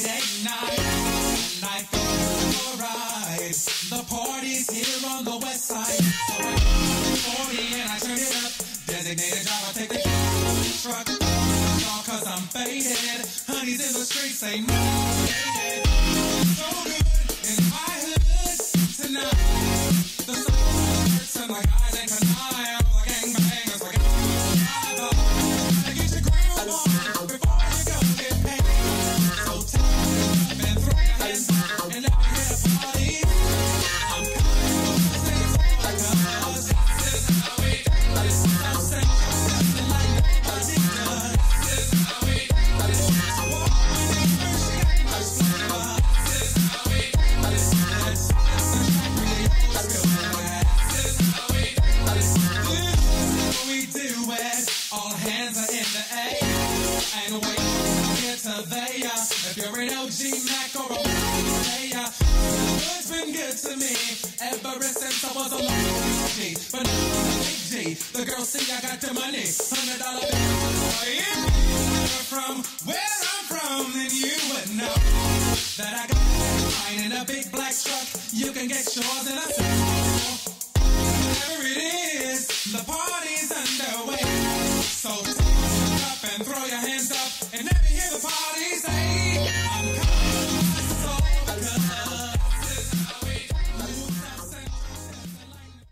Friday night, night alright. The party's here on the west side. So I get 40 and I turn it up. Designated driver, take the truck. Cause I'm faded. Honey's in the streets, say no. If you're an OG Mac or a player, it's been good to me ever since I was a little G. But now I'm a big. The girls see I got the money, hundred dollar bill. Oh. You're from where I'm from, then you would know that I got mine in a big black truck. You can get yours in a